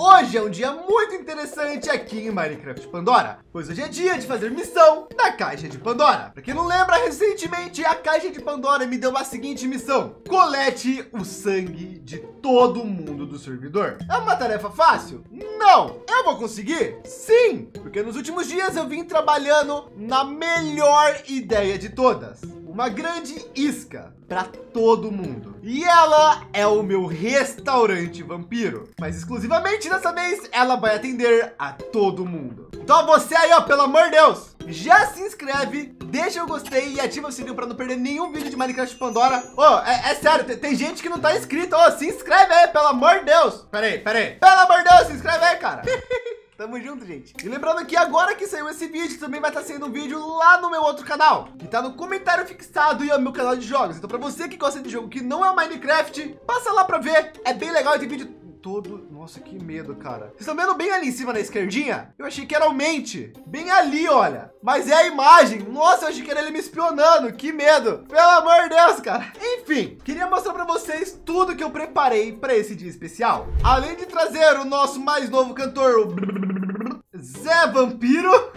Hoje é um dia muito interessante aqui em Minecraft Pandora, pois hoje é dia de fazer missão na Caixa de Pandora. Para quem não lembra, recentemente a Caixa de Pandora me deu a seguinte missão: colete o sangue de todo mundo do servidor. É uma tarefa fácil? Não. Eu vou conseguir? Sim, porque nos últimos dias eu vim trabalhando na melhor ideia de todas uma grande isca para todo mundo. E ela é o meu restaurante vampiro, mas exclusivamente dessa vez ela vai atender a todo mundo. Então você aí, ó, pelo amor de Deus, já se inscreve, deixa o gostei e ativa o sininho para não perder nenhum vídeo de Minecraft Pandora. Ô, oh, é, é, sério, tem, tem, gente que não tá inscrito. Ô, oh, se inscreve aí, pelo amor de Deus. Pera aí, pera aí. Pelo amor de Deus, se inscreve aí, cara. Tamo junto, gente. E lembrando que agora que saiu esse vídeo, também vai estar saindo um vídeo lá no meu outro canal, que tá no comentário fixado e é o meu canal de jogos. Então, para você que gosta de jogo que não é Minecraft, passa lá para ver. É bem legal tem vídeo todo. Nossa, que medo, cara. Vocês estão vendo bem ali em cima na esquerdinha? Eu achei que era o mente. Bem ali, olha. Mas é a imagem. Nossa, eu achei que era ele me espionando. Que medo. Pelo amor de Deus, cara. Enfim, queria mostrar para vocês tudo que eu preparei para esse dia especial. Além de trazer o nosso mais novo cantor, o Zé Vampiro.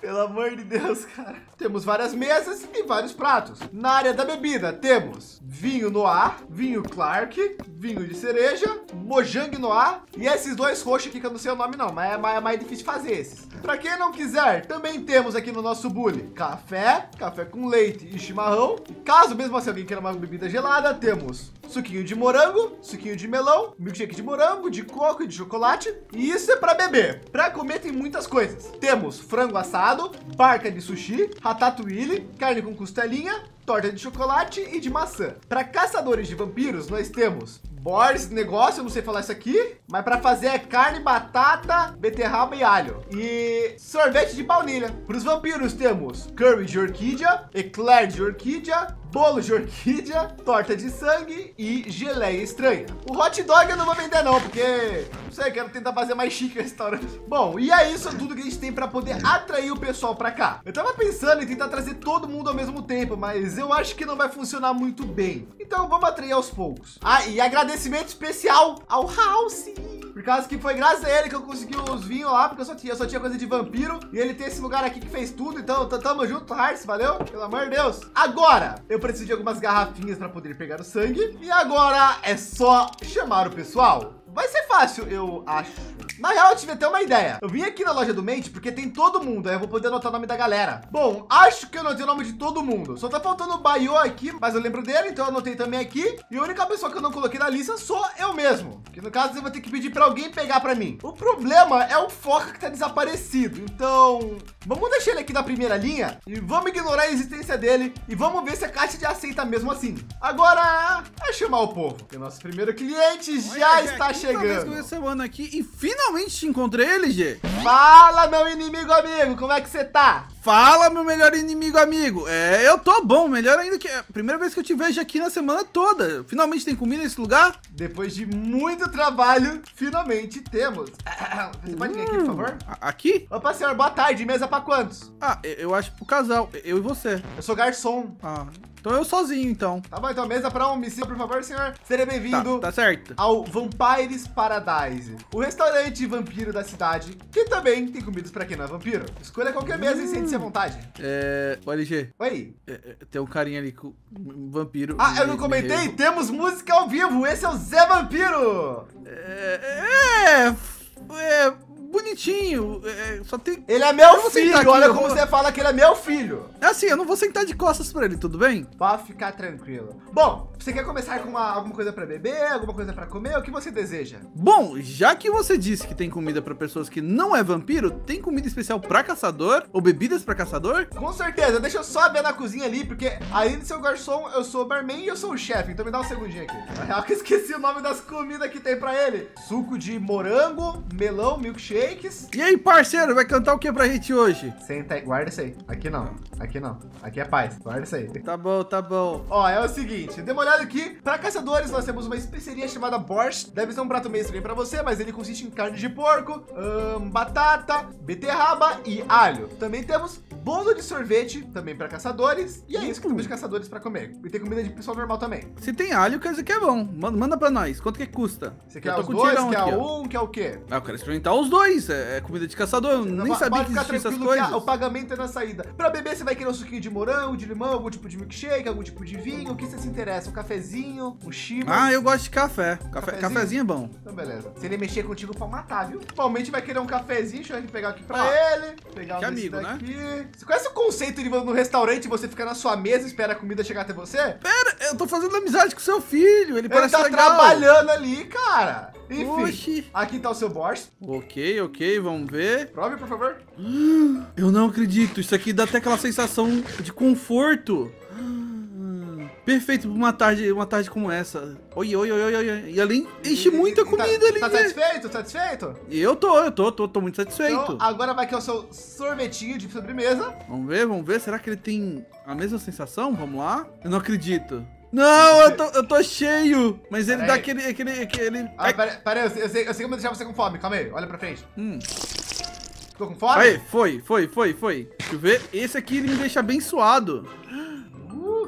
Pelo amor de Deus, cara. Temos várias mesas e vários pratos. Na área da bebida, temos vinho Noir, vinho Clark, vinho de cereja, Mojang Noir e esses dois roxos aqui que eu não sei o nome não, mas é mais, é mais difícil fazer esses. Para quem não quiser, também temos aqui no nosso bule café, café com leite e chimarrão. Caso mesmo assim alguém queira uma bebida gelada, temos suquinho de morango, suquinho de melão, milkshake de morango, de coco e de chocolate. E isso é para beber. Para comer tem muitas coisas. Temos frango assado, barca de sushi, ratatouille, carne com costelinha, torta de chocolate e de maçã. Para caçadores de vampiros, nós temos Boris negócio, eu não sei falar isso aqui, mas para fazer é carne, batata, beterraba e alho. E sorvete de baunilha. Para os vampiros temos curry de orquídea, eclair de orquídea, bolo de orquídea, torta de sangue e geleia estranha. O hot dog eu não vou vender não, porque não sei, quero tentar fazer mais chique o restaurante. Bom, e é isso tudo que a gente tem para poder atrair o pessoal para cá. Eu tava pensando em tentar trazer todo mundo ao mesmo tempo, mas eu acho que não vai funcionar muito bem. Então vamos atrair aos poucos. Ah, e agradecimento especial ao House. Por causa que foi graças a ele que eu consegui os vinhos lá, porque eu só tinha, eu só tinha coisa de vampiro. E ele tem esse lugar aqui que fez tudo. Então, tamo junto, Hearts, valeu? Pelo amor de Deus. Agora, eu preciso de algumas garrafinhas para poder pegar o sangue. E agora é só chamar o pessoal. Vai ser fácil, eu acho. Na real, eu tive até uma ideia. Eu vim aqui na loja do Mente porque tem todo mundo. Aí eu vou poder anotar o nome da galera. Bom, acho que eu anotei o nome de todo mundo. Só tá faltando o Bayo aqui, mas eu lembro dele, então eu anotei também aqui. E a única pessoa que eu não coloquei na lista sou eu mesmo. Que no caso eu vou ter que pedir para alguém pegar para mim. O problema é o Foca que tá desaparecido. Então, vamos deixar ele aqui na primeira linha e vamos ignorar a existência dele e vamos ver se a caixa de aceita mesmo assim. Agora é chamar o povo. Porque nosso primeiro cliente já está chegando. Vez semana aqui e finalmente te encontrei ele, G. Fala, meu inimigo amigo, como é que você tá? Fala, meu melhor inimigo amigo. É, eu tô bom, melhor ainda que a primeira vez que eu te vejo aqui na semana toda. Finalmente tem comida nesse lugar? Depois de muito trabalho, finalmente temos. Você pode vir aqui, por favor? Aqui? Opa, senhor, boa tarde. Mesa pra quantos? Ah, eu acho pro casal, eu e você. Eu sou garçom. Ah, então eu sozinho, então. Tá bom, então mesa para um homicídio, por favor, senhor. Seja bem-vindo. Tá, tá, certo. Ao Vampires Paradise, o restaurante vampiro da cidade, que também tem comidas para quem não é vampiro. Escolha qualquer mesa hum. e sente-se à vontade. É... O LG. Oi. É, é, tem um carinha ali com um vampiro. Ah, eu não comentei? Temos música ao vivo. Esse é o Zé Vampiro. É... É... é bonitinho. É, só tem. Ele é meu filho. Aqui, olha como vou... você fala que ele é meu filho. É assim, eu não vou sentar de costas pra ele, tudo bem? Pode ficar tranquilo. Bom, você quer começar com uma, alguma coisa para beber, alguma coisa para comer? O que você deseja? Bom, já que você disse que tem comida para pessoas que não é vampiro, tem comida especial para caçador ou bebidas para caçador? Com certeza. Deixa eu só ver na cozinha ali, porque além de ser o garçom, eu sou o barman e eu sou o chefe. Então me dá um segundinho aqui. Na real, que esqueci o nome das comidas que tem para ele. Suco de morango, melão, milkshake e aí, parceiro, vai cantar o que pra gente hoje? Senta aí, guarda isso aí. Aqui não, aqui não. Aqui é paz, guarda isso aí. Tá bom, tá bom. Ó, é o seguinte, dê uma olhada aqui. Para caçadores, nós temos uma especiaria chamada Borscht. Deve ser um prato meio estranho para você, mas ele consiste em carne de porco, hum, batata, beterraba e alho. Também temos bolo de sorvete, também para caçadores. E é isso que temos de caçadores para comer. E tem comida de pessoal normal também. Se tem alho, quer dizer que é bom. Manda, pra nós. Quanto que custa? Você quer os dois? Quer aqui, um? Quer o quê? Ah, eu quero experimentar os dois. É, é comida de caçador. Eu nem sabia que existia essas coisas. o pagamento é na saída. Para beber, você vai querer um suquinho de morango, de limão, algum tipo de milkshake, algum tipo de vinho. O que você se interessa? Um cafezinho, um chiba? Ah, eu gosto de café. café cafezinho? cafezinho é bom. Então, beleza. Se ele mexer contigo, pode matar, viu? Provavelmente vai querer um cafezinho. Deixa eu pegar aqui pra ah, ele. Pegar um que amigo, né? daqui. né? Você conhece o conceito de no restaurante você ficar na sua mesa e espera a comida chegar até você? Pera, eu tô fazendo amizade com seu filho. Ele, ele parece tá legal. trabalhando ali, cara. Enfim, Oxi. aqui tá o seu borscht. Ok, ok, vamos ver. Prove, por favor. Eu não acredito. Isso aqui dá até aquela sensação de conforto. Perfeito pra uma tarde, uma tarde como essa. Oi, oi, oi, oi, oi. E além, enche e, muita e, tá- comida tá, ali. Tá né? satisfeito? Satisfeito? Eu tô, eu tô, tô, tô muito satisfeito. Então, agora vai aqui o seu sorvetinho de sobremesa. Vamos ver, vamos ver. Será que ele tem a mesma sensação? Vamos lá. Eu não acredito. Não, eu tô, eu tô cheio. Mas ele dá aquele, aquele, aquele... Ah, pera, pera aí, eu, sei, eu sei como deixar você com fome. Calma aí, olha pra frente. Hum. Ficou com fome? Aí, foi, foi, foi, foi. Deixa eu ver. Esse aqui ele me deixa abençoado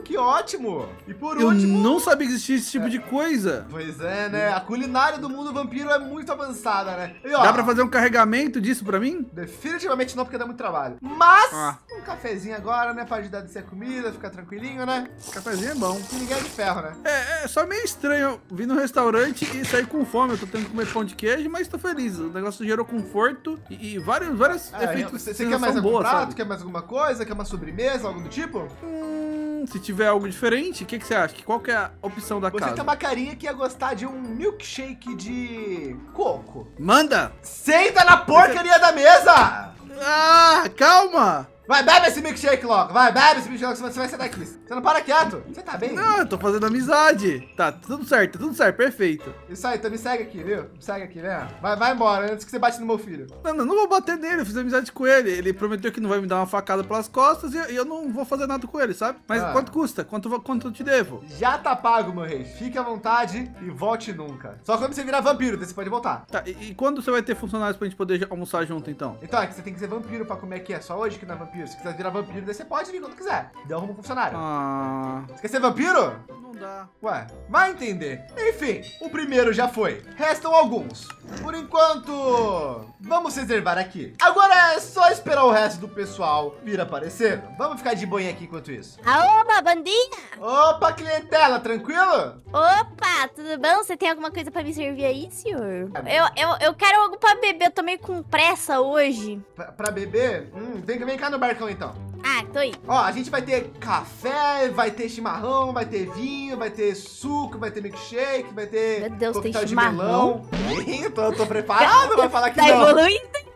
que ótimo! E por eu último... Eu não sabia que existia esse tipo é. de coisa. Pois é, né? A culinária do mundo vampiro é muito avançada, né? E, ó, Dá pra fazer um carregamento disso pra mim? Definitivamente não, porque dá muito trabalho. Mas, ah. um cafezinho agora, né? Pra ajudar a descer a comida, ficar tranquilinho, né? Cafezinho é bom. ninguém é de ferro, né? É, é só meio estranho vir no restaurante e sair com fome. Eu tô tendo que comer pão de queijo, mas tô feliz. O negócio gerou conforto e, e vários, vários é, efeitos Você quer mais algum boa, prato? Sabe? Quer mais alguma coisa? Quer uma sobremesa? Algo do tipo? Hum, se tiver algo diferente, o que, que você acha? Qual que é a opção da você casa? Você carinha que ia gostar de um milkshake de coco. Manda! Senta na porcaria da mesa! Ah, calma! Vai, bebe esse milkshake logo. Vai, bebe esse milkshake, você vai sair daqui. Você não para quieto. Você tá bem? Não, eu tô fazendo amizade. Tá, tudo certo, tudo certo, perfeito. Isso aí, então me segue aqui, viu? Me segue aqui, né? Vai, vai embora, antes que você bate no meu filho. Não, não, não vou bater nele, eu fiz amizade com ele. Ele prometeu que não vai me dar uma facada pelas costas e eu não vou fazer nada com ele, sabe? Mas ah. quanto custa? Quanto, quanto eu te devo? Já tá pago, meu rei. Fique à vontade e volte nunca. Só quando você virar vampiro, daí você pode voltar. Tá, e, e quando você vai ter funcionários pra gente poder almoçar junto, então? Então, é que você tem que ser vampiro pra comer aqui. É só hoje que não é vampiro. Se quiser virar vampiro, vampiro, daí você pode vir quando quiser. Deu arruma um funcionário. Ah. Você quer ser vampiro? Não dá. Ué, vai entender. Enfim, o primeiro já foi. Restam alguns. Por enquanto, vamos reservar aqui. Agora é só esperar o resto do pessoal vir aparecendo. Vamos ficar de boinha aqui enquanto isso. Opa, bandinha! Opa, clientela, tranquilo? Opa, tudo bom? Você tem alguma coisa para me servir aí, senhor? Eu, eu, eu quero algo para beber, eu tô meio com pressa hoje. Pra, pra beber? Hum, vem, vem cá no barcão então. Ah, tô aí. Ó, a gente vai ter café, vai ter chimarrão, vai ter vinho, vai ter suco, vai ter milkshake, vai ter Meu Deus, tem de chimarrão? melão. Tô, tô preparado, vai falar que tá não. Tá evoluindo.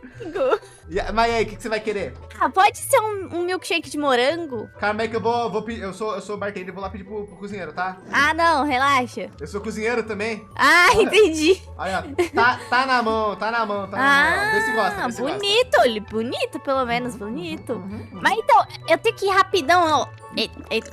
Mas aí, o que, que, você vai querer? Ah, pode ser um, um, milkshake de morango? Calma aí que eu vou, vou pedir. Eu sou, eu sou bartender, vou lá pedir pro, pro, cozinheiro, tá? Ah, não, relaxa. Eu sou cozinheiro também. Ah, Olha. entendi. Olha, tá, tá na mão, tá na mão, tá ah, na mão. Vê se gosta, vê se bonito, gosta. Ele, bonito, pelo menos, bonito. Uhum, uhum. Mas então, eu tenho que ir rapidão, ó. Eita, eita.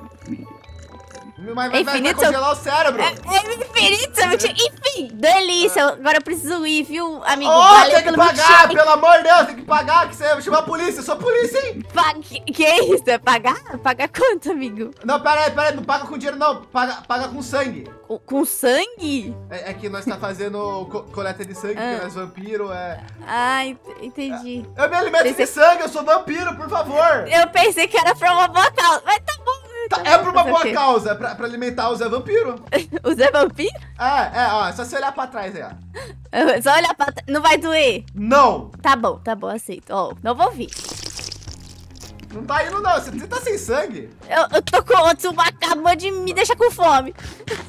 Mas vai, infinito, vai congelar o cérebro. É, é infinito, Enfim, delícia. Agora eu preciso ir, viu, amigo? Oh, Valeu tem que pagar, pelo amor de Deus, tem que pagar, que você vai chamar a polícia. Eu sou a polícia, hein? Pa que, que é isso? É pagar? Pagar quanto, amigo? Não, pera aí, pera aí, não paga com dinheiro, não. Paga, paga com sangue. Com, com sangue? É, é, que nós tá fazendo co coleta de sangue, ah. porque nós vampiro, é... Ah, entendi. Eu me alimento pensei... de sangue, eu sou vampiro, por favor. Eu pensei que era pra uma boa causa, mas tá bom. Tá, é pra uma boa causa, é pra, pra, alimentar o Zé Vampiro. o Zé Vampiro? É, é, ó, é só você olhar pra trás aí, ó. Só olhar pra trás. Não vai doer? Não. Tá bom, tá bom, aceito. Ó, não vou vir. Não tá indo, não. Você, tá sem sangue. Eu, eu tô com outro, acabou de me deixar com fome.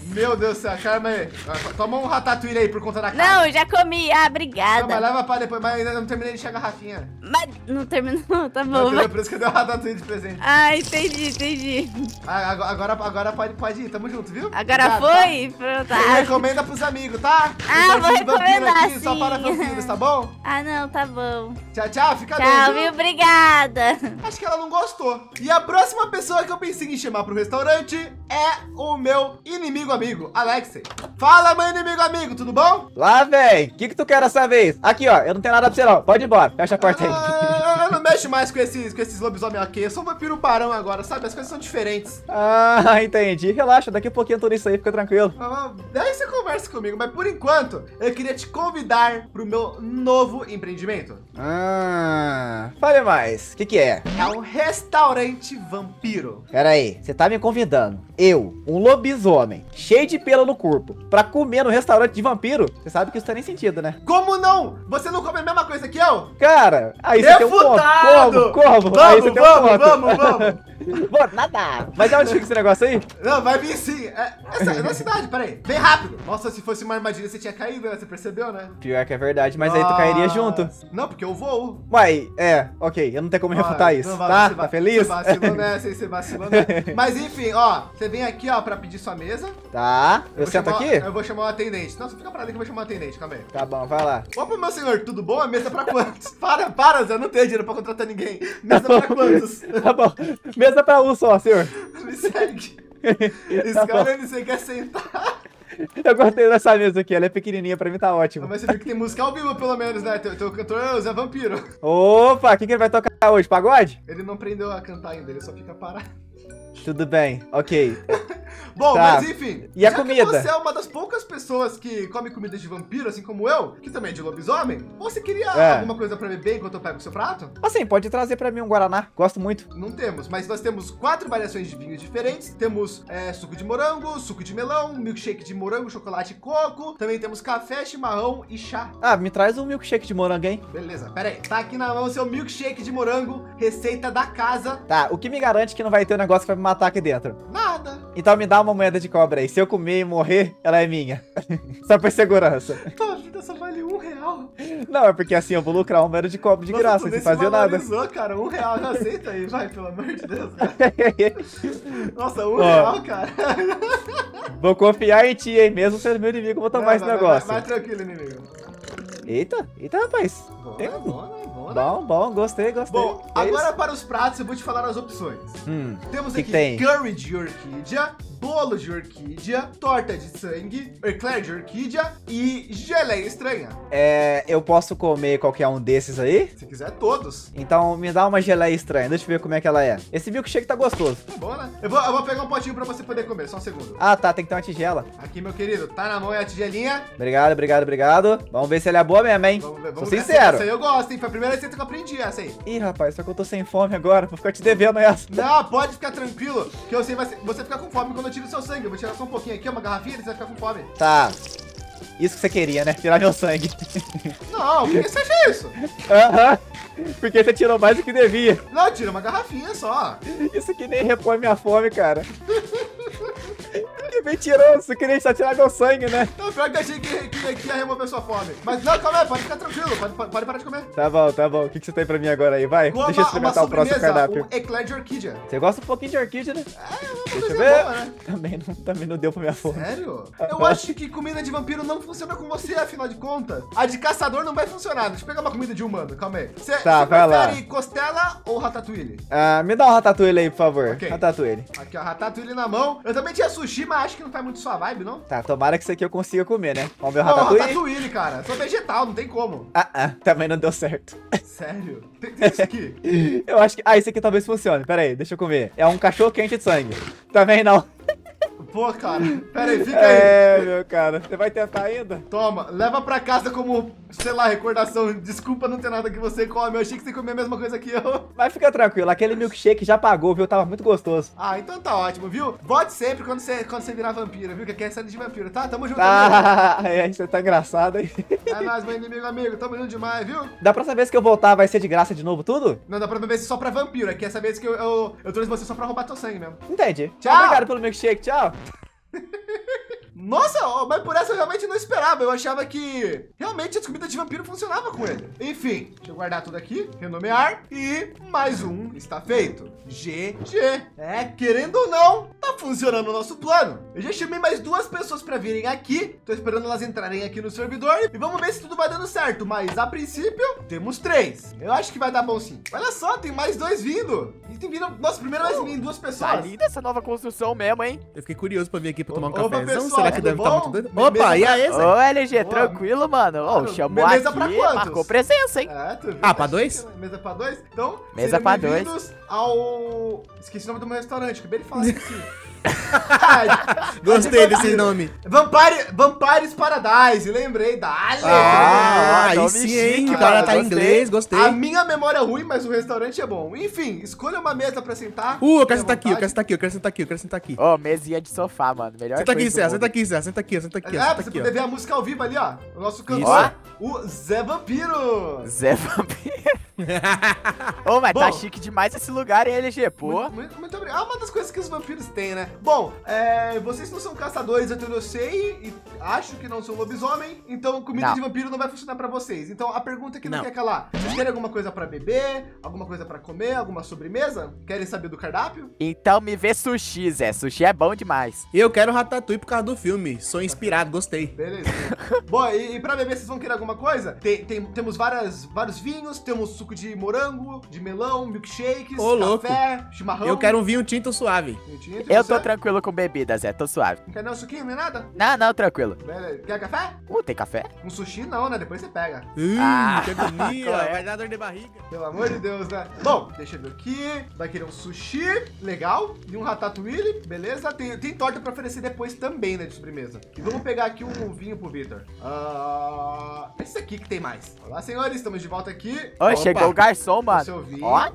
Meu Deus do céu, Carma aí. Toma um ratatouille aí por conta da carne. Não, já comi. Ah, obrigada. Não, mas leva pra depois. Mas ainda não terminei de encher a garrafinha. Mas não terminou, tá bom. Mas... Por isso que eu dei o ratatouille de presente. Ah, entendi, entendi. Ah, agora, agora pode, pode ir. Tamo junto, viu? Agora Obrigado, foi? Tá? Pronto. Ah. Recomenda pros amigos, tá? Ah, vou recomendar, aqui só sim. para vampiros, tá bom? Ah, não, tá bom. Tchau, tchau, fica Tchau, bem, viu? viu? Obrigada. Acho que ela não gostou. E a próxima pessoa que eu pensei em chamar pro restaurante é o meu inimigo amigo, Alexei. Fala, meu inimigo amigo, tudo bom? Lá, véi. O que que tu quer dessa vez? Aqui, ó. Eu não tenho nada pra você, não. Pode ir embora. Fecha a porta aí. Mexo mais com esses, com esses lobisomem aqui. Eu sou um vampiro barão agora, sabe? As coisas são diferentes. Ah, entendi. Relaxa, daqui a pouquinho eu tô nisso aí, fica tranquilo. Ah, Daí você conversa comigo, mas por enquanto eu queria te convidar pro meu novo empreendimento. Ah, fale mais. O que que é? É um restaurante vampiro. Pera aí, você tá me convidando, eu, um lobisomem, cheio de pelo no corpo, pra comer no restaurante de vampiro? Você sabe que isso tá nem sentido, né? Como não? Você não come a mesma coisa que eu? Cara, aí você tem um ponto. Como? Como? Vamos, um vamos, ponto. vamos, vamos. Vou nada. Mas é onde fica esse negócio aí? Não, vai vir sim. É, essa, é na cidade, peraí. Bem rápido. Nossa, se fosse uma armadilha, você tinha caído, né? Você percebeu, né? Pior que é verdade, mas aí tu cairia junto. Nossa. Não, porque eu voo. Uai, é, ok, eu não tenho como refutar isso, não vai- tá? você Tá feliz? Você vacilou nessa? Você vacilou nessa. Mas enfim, ó, você vem aqui, ó, pra pedir sua mesa. Tá, eu, vou sento chamar- aqui? Eu vou chamar o atendente. Não, você fica parado que eu vou chamar o atendente, calma aí. Tá bom, vai lá. Opa, meu senhor, tudo bom? A mesa pra quantos? para, para, Zé, não tenho dinheiro pra contratar ninguém. Mesa pra quantos? Tá bom, mesa pra um só, senhor. Me segue. Esse Tá você quer sentar. Eu gostei dessa mesa aqui, ela é pequenininha, pra mim tá ótimo. Mas você viu que tem música ao vivo, pelo menos, né? Teu, teu cantor é o Zé Vampiro. Opa, o que, que ele vai tocar hoje? Pagode? Ele não aprendeu a cantar ainda, ele só fica parado. Tudo bem, ok. Bom, Tá. mas enfim. E a comida? Você é uma das poucas pessoas que come comida de vampiro, assim como eu, que também é de lobisomem, você queria É. alguma coisa pra beber enquanto eu pego o seu prato? Assim, pode trazer pra mim um Guaraná, gosto muito. Não temos, mas nós temos quatro variações de vinhos diferentes. Temos é, suco de morango, suco de melão, milkshake de morango, chocolate e coco. Também temos café, chimarrão e chá. Ah, me traz um milkshake de morango, hein? Beleza, pera aí. Tá aqui na mão o seu milkshake de morango, receita da casa. Tá, o que me garante que não vai ter um negócio que vai me matar aqui dentro? Nada. Então me dá uma moeda de cobre aí. Se eu comer e morrer, ela é minha. Só por segurança. Tua vida só vale um real. Não, é porque assim eu vou lucrar uma moeda de cobre de Nossa, graça, sem fazer nada. cara. Um real, já aceita aí, vai, pelo amor de Deus, cara. Nossa, um Ó. real, cara. vou confiar em ti, hein? Mesmo sendo meu inimigo, eu vou tomar Vai, esse vai, negócio. Vai, vai tranquilo, inimigo. Eita, eita, rapaz. Bom, Tem um- bom? Bom, né? Bom, bom, gostei, gostei. Bom, É agora isso? para os pratos eu vou te falar as opções. Hum, Temos Que aqui que tem? curry de orquídea, bolo de orquídea, torta de sangue, eclair de orquídea e geleia estranha. é, eu posso comer qualquer um desses aí? Se quiser, todos. Então me dá uma geleia estranha, deixa eu ver como é que ela é. Esse milkshake tá gostoso. Tá bom, né? Eu vou, eu vou pegar um potinho pra você poder comer, só um segundo. Ah, tá, tem que ter uma tigela. Aqui, meu querido, tá na mão é a tigelinha. Obrigado, obrigado, obrigado. Vamos ver se ela é boa mesmo, hein? Vamos ver, Sou vamos ver. sincero. Essa aí eu gosto, hein? Foi a primeira receita que eu aprendi, essa aí. Ih, rapaz, só que eu tô sem fome agora, vou ficar te devendo essa. Não, pode ficar tranquilo, que eu sei vai- você ficar com fome quando eu tiro o seu sangue. Eu vou tirar só um pouquinho aqui, uma garrafinha, e você vai ficar com fome. Tá. Isso que você queria, né? Tirar meu sangue. Não, por que você acha isso? Aham. Porque você tirou mais do que devia. Não, tira uma garrafinha só. Isso que nem repõe minha fome, cara. Mentiroso, você queria só tirar meu sangue, né? Não, pior que eu achei que, que, que ia remover sua fome. Mas não, calma aí, pode ficar tranquilo, pode, pode pode parar de comer. Tá bom, tá bom. O que, que você tem pra mim agora aí? Vai, deixa eu experimentar o próximo cardápio. um eclair de orquídea. Você gosta um pouquinho de orquídea, né? É, uma Deixa eu ver. boa, né? Também não, também não deu pra minha fome. Sério? Eu acho que comida de vampiro não funciona com você, afinal de contas. A de caçador não vai funcionar. Deixa eu pegar uma comida de humano, calma aí. Você Tá, você vai lá. costela ou ratatouille? Ah, me dá um ratatouille aí, por favor. Ok. Ratatouille. Aqui, ó, ratatouille na mão. Eu também tinha sushi, mas acho que não faz muito sua vibe, não? Tá, tomara que isso aqui eu consiga comer, né? Ó, o meu Não, ratatouille. ratatouille, cara. Sou vegetal, não tem como. Ah, ah, também não deu certo. Sério? Tem, tem isso aqui? Eu acho que. Ah, esse aqui talvez funcione. Pera aí, deixa eu comer. É um cachorro quente de sangue. Também não. Pô, cara. Pera aí, fica aí. É, meu cara. Você vai tentar ainda? Toma, leva pra casa como, sei lá, recordação. Desculpa não ter nada que você come. Eu achei que você comia a mesma coisa que eu. Mas fica tranquilo, aquele milkshake já pagou, viu? Tava muito gostoso. Ah, então tá ótimo, viu? Vote sempre quando você, quando você virar vampiro, viu? Que aqui é série de vampiro, tá? Tamo junto. Ah, é, você tá engraçado aí. É nóis, meu inimigo amigo. Tamo junto demais, viu? Da próxima vez que eu voltar, vai ser de graça de novo tudo? Não dá pra ver se só pra vampiro. Aqui essa vez que eu, eu, eu trouxe você só pra roubar teu sangue mesmo. Entendi. Tchau. Obrigado pelo milkshake, tchau. up. Nossa, ó, mas por essa eu realmente não esperava. Eu achava que realmente as comidas de vampiro funcionava com ele. Enfim, deixa eu guardar tudo aqui, renomear e mais um está feito. GG. É, querendo ou não, tá funcionando o nosso plano. Eu já chamei mais duas pessoas para virem aqui. Tô esperando elas entrarem aqui no servidor e vamos ver se tudo vai dando certo. Mas a princípio, temos três. Eu acho que vai dar bom sim. Olha só, tem mais dois vindo. E tem vindo. Nossa, primeiro vai vir duas pessoas. Tá linda essa nova construção mesmo, hein? Eu fiquei curioso pra vir aqui pra tomar um Opa, cafezão. pessoal, Será que deve estar bom? muito doido? Opa, mesa e aí, Zé? Ô, LG, Boa. tranquilo, mano. Ô, Claro, chamou beleza aqui, pra quantos? marcou presença, hein? É, tu viu? Ah, pra dois? Mesa pra dois? Então, Mesa pra dois. ao... Esqueci o nome do meu restaurante, acabei de falar esqueci. Gostei desse nome. Vampire, Vampires Paradise, lembrei, dale. Ah, Ah, aí nome sim, hein? O cara tá em inglês, gostei. A minha memória é ruim, mas o restaurante é bom. Enfim, escolha uma mesa pra sentar. Uh, eu quero sentar aqui, eu quero sentar aqui, eu quero sentar aqui, eu quero sentar aqui. Ô, mesinha de sofá, mano. Melhor Senta aqui, mundo. senta aqui, Cé, senta aqui, senta aqui, É, senta pra você aqui, poder ó. ver a música ao vivo ali, ó. O nosso cantor, o Zé Vampiro. Zé Vampiro. Ô, mas tá Bom. chique demais esse lugar, hein, LG? Pô. Muito, muito, obrigado. Ah, uma das coisas que os vampiros têm, né? Bom, é, vocês não são caçadores, eu sei, e acho que não são lobisomem, então comida Não. de vampiro não vai funcionar pra vocês. Então a pergunta que não, Não. quer calar: vocês querem alguma coisa pra beber? Alguma coisa pra comer? Alguma sobremesa? Querem saber do cardápio? Então me vê sushi, Zé. Sushi é bom demais. Eu quero Ratatouille por causa do filme. Sou inspirado, gostei. Beleza. Bom, e, e pra beber, vocês vão querer alguma coisa? Tem, tem- temos várias, vários vinhos, temos suco de morango, de melão, milkshakes, Ô, louco. café, chimarrão. Eu quero um vinho tinto suave. vinho tinto, Eu você? tô tranquilo com bebida, Zé. Tô suave. Não quer nem um suquinho, nem nada? Não, não, tranquilo. Beleza. Quer café? Uh, tem café? Um sushi não, né? Depois você pega. Hum, Ah, que agonia, é? vai dar dor de barriga. Pelo amor de Deus, né? Bom, deixa eu ver aqui. Vai querer um sushi, legal. E um ratatouille, beleza? Tem, tem torta pra oferecer depois também, né? De sobremesa. E vamos pegar aqui um vinho pro Victor. Ah, esse aqui que tem mais. Olá, senhores, estamos de volta aqui. Ô, Opa. chegou o garçom, O mano. seu vinho. Ó.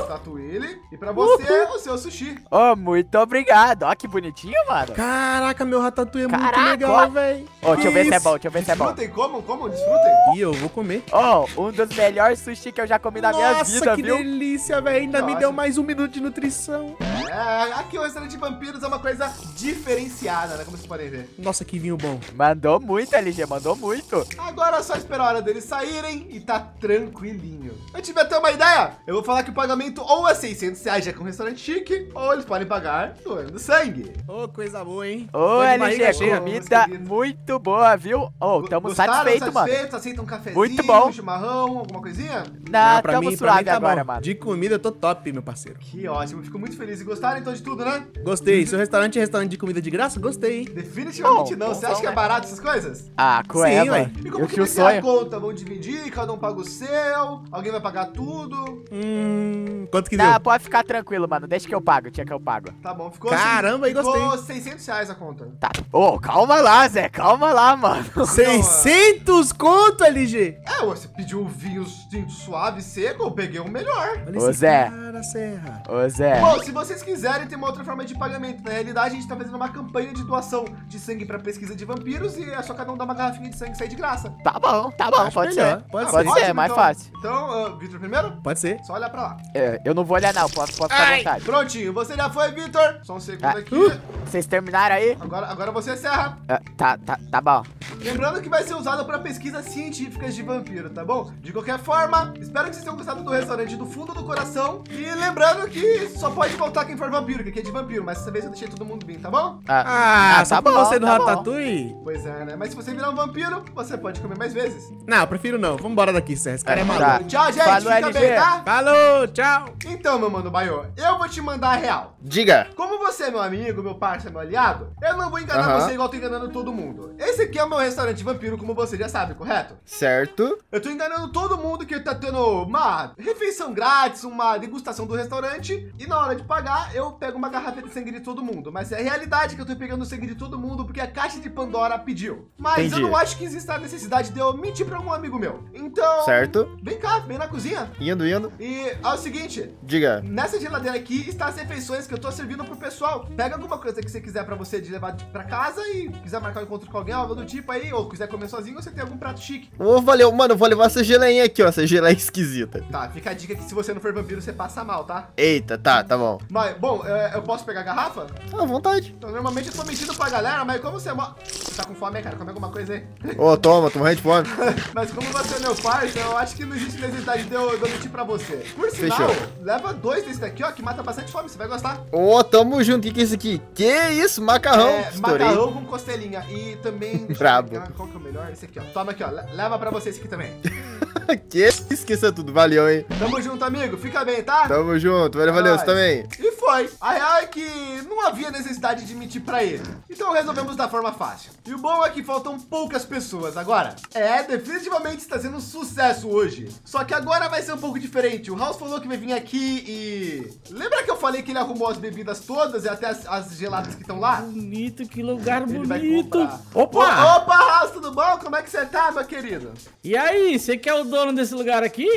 Ratatouille. E pra você, o seu sushi. Ô, muito obrigado. Ó, que bonitinho, mano. Caraca, meu Ratatouille é muito Caraca, ó. legal, velho. Ô, deixa eu ver se é bom, deixa eu ver se é bom. Desfrutem, comam, comam, desfrutem. E eu vou comer. Ô, um dos melhores sushi que eu já comi na minha Nossa, vida, que viu? delícia, velho. Ainda me Nossa. deu mais um minuto de nutrição. É, aqui o restaurante de vampiros é uma coisa diferenciada, né? Como vocês podem ver. Nossa, que vinho bom. Mandou muito, LG, mandou muito. Agora é só esperar a hora deles saírem e tá tranquilinho. Eu tive até uma ideia. Eu vou falar que o pagamento ou é 600 reais, já que é um restaurante chique, ou eles podem pagar doando sangue. Ô, coisa boa, hein? Ô, de LG, comida muito boa, viu? Ô, tamo Gostaram? satisfeito, mano. Aceitam um cafezinho, Muito bom. chimarrão, alguma coisinha? Não, pra tamo mim, pra mim tá agora, bom. mano. De comida eu tô top, meu parceiro. Que ótimo, fico muito feliz. E gostaram então de tudo, né? Gostei. Seu restaurante é restaurante de comida de graça? Gostei, hein? Definitivamente Bom, não. bom Você acha som, que é né? barato essas coisas? Ah, qual Sim, ué. E como Eu que vai ser a conta? Vão dividir, cada um paga o seu, alguém vai pagar tudo. Hum, quanto que Não, deu? pode ficar tranquilo, mano. Deixa que eu pago, tinha que eu pago. Tá bom, ficou Caramba, aí ficou gostei. 600 reais a conta. Tá. Ô, calma lá, Zé. Calma lá, mano. 600 conto, LG? É, você pediu um vinho suave, seco, eu peguei o melhor. Olha Ô, Zé. cara, Serra. Ô, Zé. Bom, se vocês quiserem, tem uma outra forma de pagamento. Na realidade, a gente tá fazendo uma campanha de doação de sangue pra pesquisa de vampiros e é só cada um dar uma garrafinha de sangue e sair de graça. Tá bom, tá bom, Acho pode melhor, ser. pode Pode ser. ser, é mais então. fácil. Então, ah, Vitor primeiro? Pode ser. Só olhar pra lá. É, eu não vou olhar, não. Pode, pode ficar à vontade. Prontinho, você já foi, Vitor. Só um segundo Ah, aqui. Vocês terminaram aí? Agora, agora você encerra. Ah, tá, tá, tá bom. Lembrando que vai ser usado para pesquisas científicas de vampiro, tá bom? De qualquer forma, espero que vocês tenham gostado do restaurante do fundo do coração. E lembrando que só pode voltar quem for vampiro, que aqui é de vampiro, mas dessa vez eu deixei todo mundo vir, tá bom? Ah, Ah, Ah, só tá bom, você do tá. Ratatouille? Pois é, né? Mas se você virar um vampiro, você pode comer mais vezes. Não, eu prefiro não. Vambora daqui, Serra. Esse cara é Tá. maluco. Tchau, gente. Falou, Fica LG. bem, tá? Falou, tchau. Então, meu mano Baiô, eu vou te mandar a real. Diga. Como você é meu amigo, meu parceiro, meu aliado, eu não vou enganar Aham. você igual eu tô enganando todo mundo. Esse aqui é o meu restaurante vampiro, como você já sabe, correto? Certo. Eu tô enganando todo mundo que tá tendo uma refeição grátis, uma degustação do restaurante, e na hora de pagar, eu pego uma garrafa de sangue de todo mundo. Mas é a realidade que eu tô pegando o sangue de todo mundo porque a caixa de Pandora pediu. Mas Entendi. eu não acho que exista a necessidade de eu mentir pra algum amigo meu. Então, Certo. vem cá, vem na cozinha. Indo, indo. E é o seguinte, Diga. Nessa geladeira aqui está as refeições que eu tô servindo pro pessoal. Pega alguma coisa que você quiser pra você de levar pra casa e quiser marcar um encontro com alguém, algo do tipo aí, ou quiser comer sozinho, você tem algum prato chique. Ô, valeu. Mano, eu vou levar essa geleinha aqui, ó. Essa geleia esquisita. Tá, fica a dica que se você não for vampiro, você passa mal, tá? Eita, tá, tá bom. Mas bom, é, eu posso pegar a garrafa? À vontade. Então, normalmente eu tô mentindo pra galera, mas como você é mó... Você tá com fome, cara? Come alguma coisa aí. Ô, toma, tô morrendo de fome. Mas como você é meu parça, eu acho que não existe necessidade de eu, de eu mentir pra você. Por sinal, Fechou. leva dois desse daqui, ó, que mata bastante fome. Você vai gostar. Ô, tamo junto. O que que é isso aqui? Que isso? Macarrão. é, Estourei. macarrão com costelinha. E também... Brabo. pegar Qual que é o melhor? Esse aqui, ó. Toma aqui, ó. Le- Leva pra você esse aqui também. que esqueça tudo. Valeu, hein? Tamo junto, amigo. Fica bem, tá? Tamo junto. Valeu, valeu. Você também. E foi. A real é que não havia necessidade de mentir pra ele. Então resolvemos da forma fácil. E o bom é que faltam poucas pessoas agora. É, definitivamente está sendo um sucesso hoje. Só que agora vai ser um pouco diferente. O House falou que vai vir aqui e... Lembra que eu falei que ele arrumou as bebidas todas e até as, as geladas que estão lá? Bonito, que lugar Ele bonito. Opa! Opa, House, tudo bom? Como é que você tá, meu querido? E aí, você que é o dono desse lugar aqui?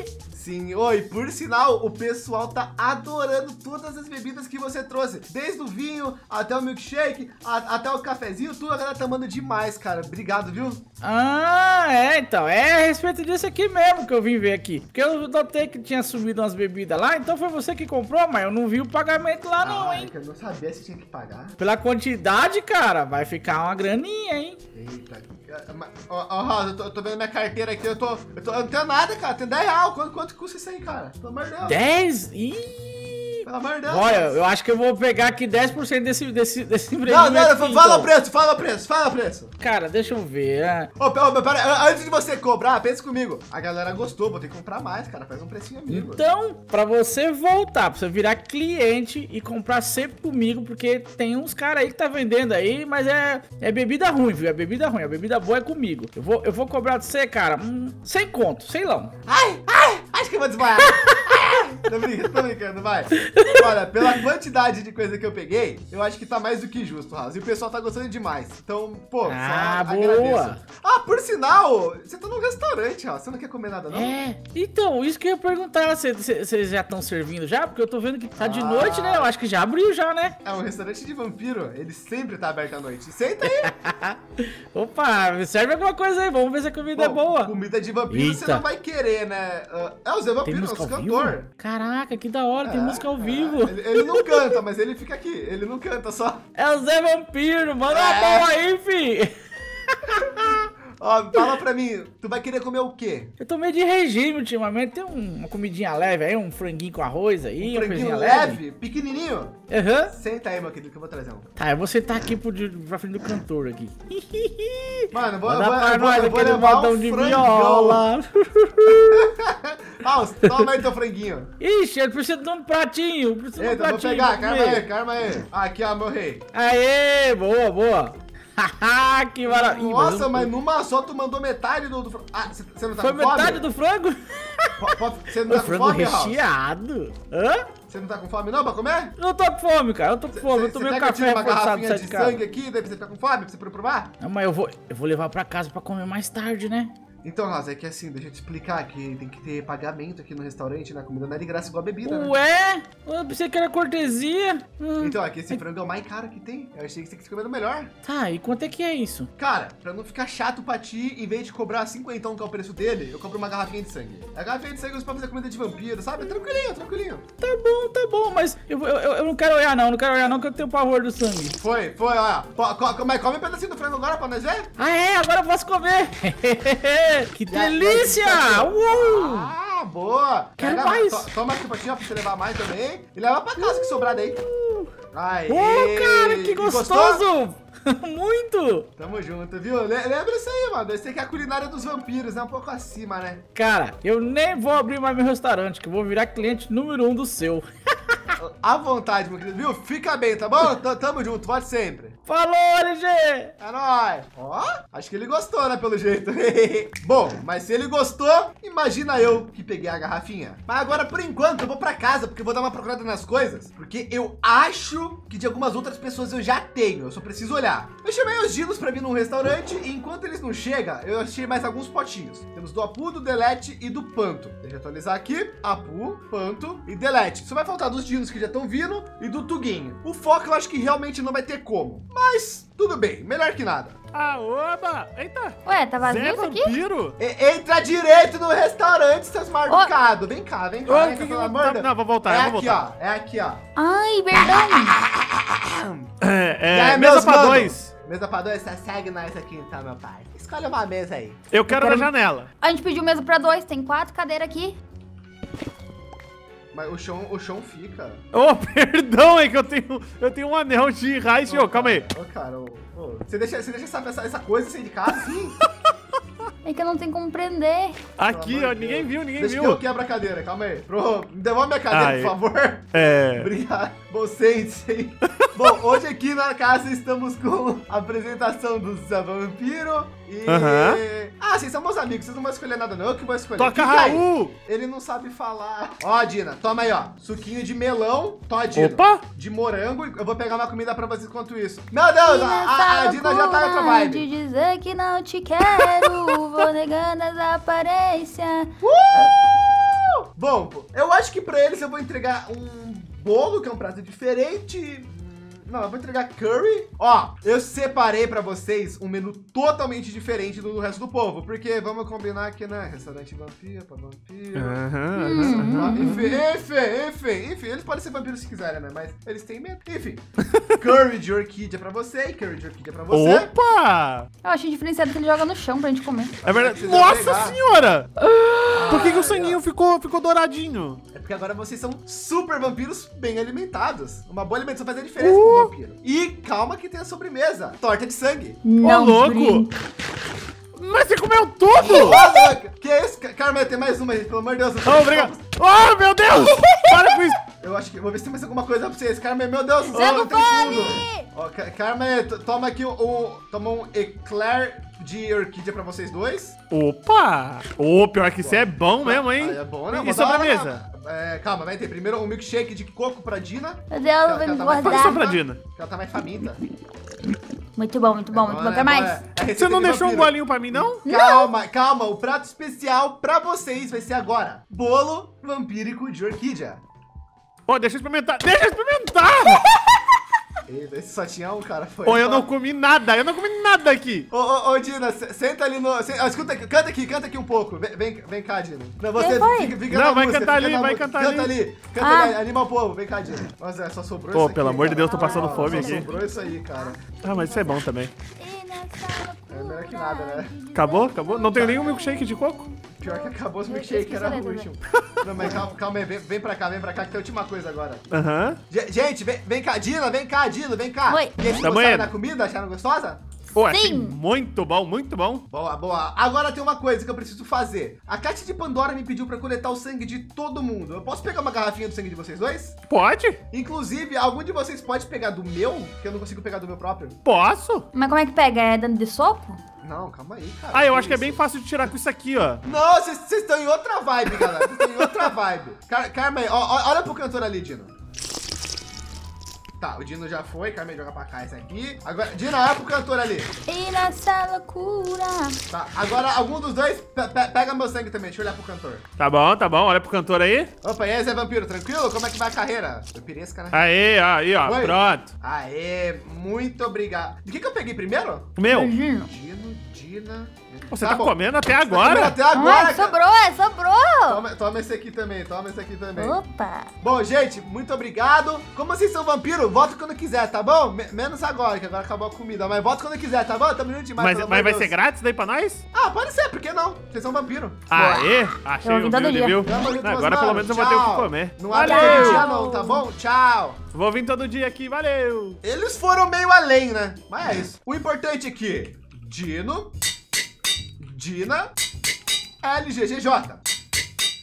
Sim, oi, por sinal, o pessoal tá adorando todas as bebidas que você trouxe. Desde o vinho, até o milkshake, a- até o cafezinho, tudo a galera tá amando demais, cara. Obrigado, viu? Ah, é, então. É a respeito disso aqui mesmo que eu vim ver aqui. Porque eu notei que tinha subido umas bebidas lá, então foi você que comprou, mas eu não vi o pagamento lá não, Ah, hein? é que eu não sabia se tinha que pagar. Pela quantidade, cara, vai ficar uma graninha, hein? Eita, ó, ó, Rosa, eu tô, tô vendo minha carteira aqui, eu tô, eu tô. Eu não tenho nada, cara. Tem 10 real. Quanto, quanto custa isso aí, cara? Pelo amor de Deus. 10? Ih! Pelo amor de Deus. Olha, eu acho que eu vou pegar aqui 10% desse, desse, desse Não, não, aqui, fala então. o preço, fala o preço, fala o preço. Cara, deixa eu ver. ah. Ô, pera, ô, pera, antes de você cobrar, pensa comigo. A galera gostou, vou ter que comprar mais, cara. Faz um precinho amigo. Então, pra você voltar, pra você virar cliente e comprar sempre comigo, porque tem uns caras aí que tá vendendo aí, mas é, é bebida ruim, viu? É bebida ruim, a bebida boa é comigo. Eu vou, eu vou cobrar de você, cara, hum, sem conto, sei lá. Ai, ai, acho que eu vou desmaiar. tô brincando, tô brincando, vai. Olha, pela quantidade de coisa que eu peguei, eu acho que tá mais do que justo, House. E o pessoal tá gostando demais. Então, pô, Ah, só boa. agradeço. Ah, por sinal, você tá num restaurante, House. Você não quer comer nada, não? É, então, isso que eu ia perguntar, vocês já estão servindo já? Porque eu tô vendo que tá de Ah. noite, né? Eu acho que já abriu já, né? É um restaurante de vampiro. Ele sempre tá aberto à noite. Senta aí. Opa, serve alguma coisa aí, vamos ver se a comida é Pô, boa. Comida de vampiro você Eita. não vai querer, né? Ah, é o Zé Vampiro, nosso ao vivo? Caraca, que da hora, tem É, música ao é. vivo. Ele, ele não canta, mas ele fica aqui. Ele não canta só. É o Zé Vampiro, manda uma É. boa aí, fi. Ó, fala pra mim, tu vai querer comer o quê? Eu tô meio de regime ultimamente. Tem um- uma comidinha leve aí, um franguinho com arroz aí, Um franguinho leve, leve. pequenininho? Aham. Senta aí, meu querido, que eu vou trazer um. Tá, eu vou sentar aqui pro, pra frente do cantor aqui. Mano, eu vou, Manda eu vou, pra eu vou, nós eu vou levar um de viola. Ah, toma aí teu franguinho. Ixi, ele precisa de um pratinho. Precisa de um eu vou pratinho. pegar, calma aí, calma aí. Aqui, ó, meu rei. Aê, boa, boa. Haha, que maravilha. Nossa, eu- mas numa só tu mandou metade do... do ah, você não tá Foi com fome? metade do frango? Você não O tá com frango fome, Raul? recheado. Hã? Você não tá com fome não pra comer? Eu não tô com fome, cara. Eu tô com fome. Eu Você tomei um eu café reforçado de de casa. sangue aqui, daí você fica com fome pra você provar? Não, mas eu vou, eu vou levar pra casa pra comer mais tarde, né? Então, Rosa, é que assim, deixa eu te explicar que tem que ter pagamento aqui no restaurante, né? A comida não é de graça igual a bebida, né? Ué? Eu pensei que era cortesia. Hum. Então, aqui esse frango é o mais caro que tem. Eu achei que você tinha que comer melhor. Tá, e quanto é que é isso? Cara, pra não ficar chato pra ti, em vez de cobrar 50, que é o preço dele, eu cobro uma garrafinha de sangue. A garrafinha de sangue eu uso pra fazer comida de vampiro, sabe? Tranquilinho, tranquilinho. Tá bom, tá bom, mas eu, eu, eu não quero olhar não, não quero olhar não, que eu tenho pavor do sangue. Foi, foi, ó. Co- Mas come um pedacinho do frango agora pra nós ver? Ah é, agora eu posso comer. que delícia! Uou! Ah, boa! Quero mais. to- Toma aqui um pouquinho ó, pra você levar mais também. E leva pra casa que sobrar daí. Aê! Ô, cara, que gostoso! Muito! Tamo junto, viu? Le- Lembra isso aí, mano. Esse aqui é a culinária dos vampiros, né? Um pouco acima, né? Cara, eu nem vou abrir mais meu restaurante, que eu vou virar cliente número um do seu. À vontade, meu querido, viu? Fica bem, tá bom? T- Tamo junto, volte sempre. Falou, LG! É nóis! Ó, acho que ele gostou, né, pelo jeito. Bom, mas se ele gostou, imagina eu que peguei a garrafinha. Mas agora, por enquanto, eu vou pra casa, porque eu vou dar uma procurada nas coisas. Porque eu acho que de algumas outras pessoas eu já tenho, eu só preciso olhar. Eu chamei os Dinos pra vir num restaurante e enquanto eles não chegam, eu achei mais alguns potinhos. Temos do Apu, do Delete e do Panto. Deixa eu atualizar aqui. Apu, Panto e Delete. Só vai faltar dos Dinos que já estão vindo e do Tuguinho. O foco eu acho que realmente não vai ter como. Mas Tudo bem, melhor que nada. Ah, oba! Eita! Ué, tá vazio Zé isso aqui? Vampiro? E- entra direito no restaurante, seus mal educados. Vem cá, vem cá, Ô, vem que cá, que amor tá- não, vou voltar, É eu vou aqui, voltar. ó. É aqui, ó. Ai, verdade. É, é aí, mesa meus pra dois. Mesa pra dois, você segue nós aqui então, meu pai. Escolhe uma mesa aí. Eu quero quero- na janela. A gente pediu mesa pra dois, tem quatro cadeiras aqui. Mas o chão, o chão fica. Ô, perdão, é que eu tenho, eu tenho um anel de raiz. Ô, calma aí. Ô, cara, ô, ô, você deixa, você deixa essa, essa, essa coisa assim de casa, assim? É que eu não tenho como prender. Aqui, ó, ninguém viu, ninguém Deixa que viu. eu quebro a cadeira, calma aí. Pro, me devolve minha cadeira, Ai. por favor. É. Obrigado. Sente Bom, hoje aqui na casa estamos com a apresentação do Zé Vampiro e... Aham. Ah, vocês são meus amigos, vocês não vão escolher nada não, eu que vou escolher. Toca Fica aí. Raul! Ele não sabe falar. Ó, Dina, toma aí, ó. Suquinho de melão. Toma, Dina. Opa! De morango. Eu vou pegar uma comida pra vocês enquanto isso. Meu Deus, a, a, a Dina já tá em outra De vibe. dizer que não te quero, vou negando as aparências. Uh! Bom, eu acho que pra eles eu vou entregar um bolo, que é um prato diferente. Não, eu vou entregar curry. Ó, eu separei pra vocês um menu totalmente diferente do resto do povo. Porque vamos combinar aqui, né? Restaurante vampiro pra vampiro. Aham, Hum. aham. Ah, Enfim, enfim, enfim, enfim, eles podem ser vampiros se quiserem, né? Mas eles têm medo. Enfim, curry de orquídea pra você e curry de orquídea pra você. Opa! Eu achei diferenciado que ele joga no chão pra gente comer. É verdade. Nossa pegar. senhora! Por que, que o Ah, sanguinho ficou, ficou douradinho? É porque agora vocês são super vampiros bem alimentados. Uma boa alimentação faz a diferença pro vampiro. E calma que tem a sobremesa. Torta de sangue. Não, louco! brinca. Mas você comeu tudo! Nossa, que é isso? Carmen, tem mais uma, gente. Pelo amor de Deus. Oh, obrigado. Oh, meu Deus! Para com isso! Eu acho que... Vou ver se tem mais alguma coisa pra vocês. Carmen, meu Deus do Zé céu, tem tudo. Ó, Ca- Carmen, toma aqui um, um... Toma um eclair de orquídea pra vocês dois. Opa! Ô, pior que isso é bom mesmo, hein? Aí é bom, né? E Vou sobremesa? É, calma, vai ter primeiro um milkshake de coco pra Dina. Meu Deus, Ela tá mais Fala engordar. só pra Dina. Ela tá mais faminta. Muito bom, muito bom, muito bom. né? Quer mais? É- é Você não de deixou um golinho pra mim, não? Calma, calma. O prato especial pra vocês vai ser agora. Bolo vampírico de orquídea. Pô, deixa eu experimentar. Deixa eu experimentar! Eita, esse só tinha um, cara. Foi Pô, eu só- não comi nada. Eu não comi nada aqui. Ô, ô, ô, Dina, se- senta ali no... se- ah, escuta, aqui, canta aqui, canta aqui um pouco. Vem, vem, vem cá, Dina. Não, você fica, fica Não, na vai música, cantar ali, vai música. cantar Canta ali. ali. Canta Ah. ali, anima o povo. Vem cá, Dina. Nossa, só sobrou Pô, isso aqui, pelo amor de. Deus, tô passando Só fome aqui. sobrou isso aí, cara. Ah, mas isso é bom também. É melhor que nada, né? Acabou? Acabou? Não tem nenhum milkshake de coco? Pior que acabou os milkshake, era a o último. Não, mas calma, calma aí, vem, vem pra cá, vem pra cá, que tem a última coisa agora. Aham. Ge- Gente, vem, vem cá, Dina, vem cá, Dina, vem cá. Oi. E aí, vocês Tamo gostaram da comida? Acharam gostosa? Pô, achei Sim. muito bom, muito bom. Boa, boa. Agora tem uma coisa que eu preciso fazer. A Caixa de Pandora me pediu pra coletar o sangue de todo mundo. Eu posso pegar uma garrafinha do sangue de vocês dois? Pode? Inclusive, algum de vocês pode pegar do meu? Que eu não consigo pegar do meu próprio. Posso? Mas como é que pega? É dando de soco? Não, calma aí, cara. Ah, eu acho que é bem fácil de tirar com isso aqui, ó. Não, vocês vocês estão em outra vibe, galera. Vocês estão em outra vibe. Car Carmen, ó, ó, olha pro cantor ali, Dino. Tá, o Dino já foi. Carmen joga pra cá esse aqui. Agora, Dino, olha pro cantor ali. E nessa loucura. Tá, agora algum dos dois pe- pe- pega meu sangue também. Deixa eu olhar pro cantor. Tá bom, tá bom. Olha pro cantor aí. Opa, e aí, Zé Vampiro, tranquilo? Como é que vai a carreira? Vampiresca, né? Aê, aí, ó. Oi. Pronto. Aê, muito obrigado. De que que eu peguei primeiro? O meu. Imagina. Dino, Dina... Você tá, bom. comendo até Tá comendo agora? Até Ah, agora, cara. sobrou, é, sobrou. Toma, toma esse aqui também, toma esse aqui também. Opa. Bom, gente, muito obrigado. Como vocês são vampiro, volta quando quiser, tá bom? Me- menos agora, que agora acabou a comida. Mas volta quando quiser, tá bom? Tamo junto demais, Mas, mas vai ser grátis daí pra nós? Ah, pode ser, por que não? Vocês são vampiro. Aê, achei todo humilde, dia. viu? Tamo junto, meus Agora pelo menos eu vou ter o que comer. Não abre todo dia não, tá bom? Tchau. Vou vir todo dia aqui, valeu! Eles foram meio além, né? Mas é isso. O importante aqui, Dino, Dina, LGGJ.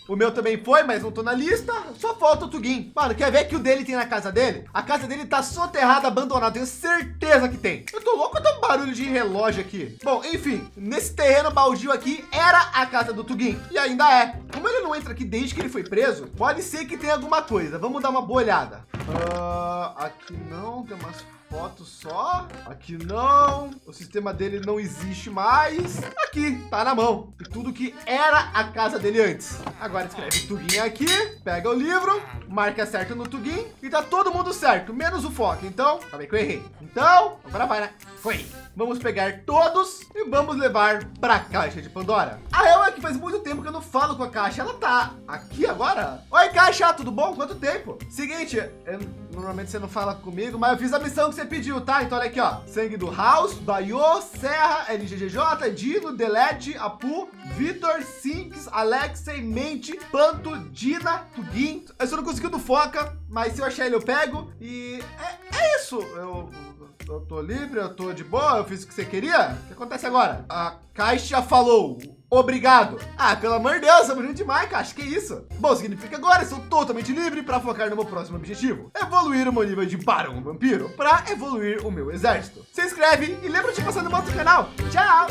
O meu também foi, mas não tô na lista. Só falta o Tugin. Mano, quer ver que o dele tem na casa dele? A casa dele tá soterrada, abandonada. Tenho certeza que tem. Eu tô louco um barulho de relógio aqui. Bom, enfim. Nesse terreno baldio aqui era a casa do Tugin. E ainda é. Como ele não entra aqui desde que ele foi preso, pode ser que tenha alguma coisa. Vamos dar uma boa olhada. Ah, aqui não. Tem umas foto só. Aqui não. O sistema dele não existe mais. Aqui, tá na mão. E tudo que era a casa dele antes. Agora escreve Tugin aqui, pega o livro, marca certo no Tugin e tá todo mundo certo, menos o foco. Então, calma aí que eu errei. Então, agora vai, né? Foi. Vamos pegar todos e vamos levar pra caixa de Pandora. A real é que faz muito tempo que eu não falo com a caixa. Ela tá aqui agora? Oi, caixa, tudo bom? Quanto tempo? Seguinte, eu- normalmente você não fala comigo, mas eu fiz a missão que você pediu, tá? Então olha aqui, ó. Sangue do House, Daiô, Serra, LGGJ, Dino, Delete, Apu, Vitor, Sinks, Alexei, Mente, Panto, Dina, Tugin. Eu só não consegui do Foca, mas se eu achar ele eu pego. E é, é isso. Eu, eu tô livre, eu tô de boa, eu fiz o que você queria. O que acontece agora? A Caixa falou. Obrigado. Ah, pelo amor de Deus, somos juntos demais, Caixa. Que isso? Bom, significa agora sou totalmente livre para focar no meu próximo objetivo. Evoluir o meu nível de Barão Vampiro para evoluir o meu exército. Se inscreve e lembra de passar no outro canal. Tchau!